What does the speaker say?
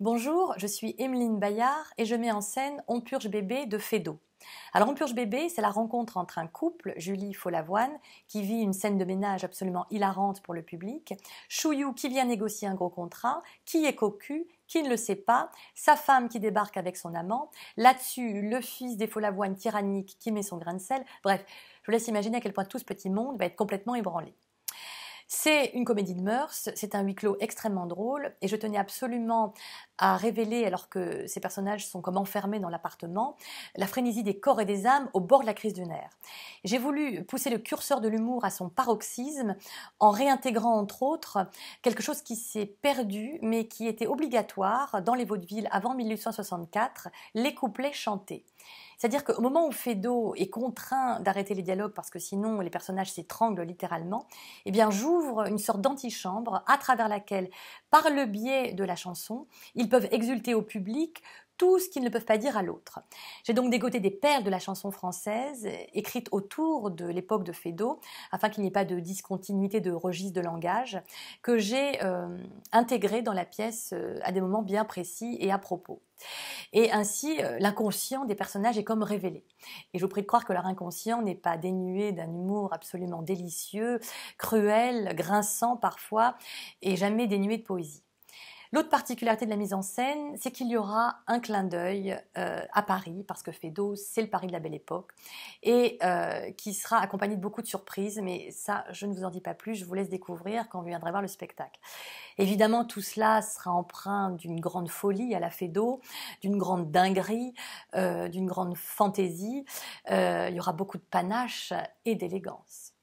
Bonjour, je suis Emeline Bayard et je mets en scène On purge bébé de Fédo. Alors On purge bébé, c'est la rencontre entre un couple, Julie Folavoine, qui vit une scène de ménage absolument hilarante pour le public, Chouillou qui vient négocier un gros contrat, qui est cocu, qui ne le sait pas, sa femme qui débarque avec son amant, là-dessus le fils des Folavoine tyrannique qui met son grain de sel, bref, je vous laisse imaginer à quel point tout ce petit monde va être complètement ébranlé. C'est une comédie de mœurs, c'est un huis clos extrêmement drôle, et je tenais absolument à révéler, alors que ces personnages sont comme enfermés dans l'appartement, la frénésie des corps et des âmes au bord de la crise du nerf. J'ai voulu pousser le curseur de l'humour à son paroxysme en réintégrant entre autres quelque chose qui s'est perdu mais qui était obligatoire dans les vaudevilles avant 1864, les couplets chantés. C'est-à-dire qu'au moment où Fédo est contraint d'arrêter les dialogues parce que sinon les personnages s'étranglent littéralement, eh bien une sorte d'antichambre à travers laquelle, par le biais de la chanson, ils peuvent exulter au public tout ce qu'ils ne peuvent pas dire à l'autre. J'ai donc dégoté des perles de la chanson française, écrites autour de l'époque de Fédo, afin qu'il n'y ait pas de discontinuité de registre de langage, que j'ai euh, dans la pièce euh, à des moments bien précis et à propos. Et ainsi, euh, l'inconscient des personnages est comme révélé. Et je vous prie de croire que leur inconscient n'est pas dénué d'un humour absolument délicieux, cruel, grinçant parfois, et jamais dénué de poésie. L'autre particularité de la mise en scène, c'est qu'il y aura un clin d'œil euh, à Paris, parce que Fédo, c'est le Paris de la belle époque, et euh, qui sera accompagné de beaucoup de surprises, mais ça, je ne vous en dis pas plus, je vous laisse découvrir quand vous viendrez voir le spectacle. Évidemment, tout cela sera empreint d'une grande folie à la Fédo, d'une grande dinguerie, euh, d'une grande fantaisie. il y aura beaucoup de panache et d'élégance.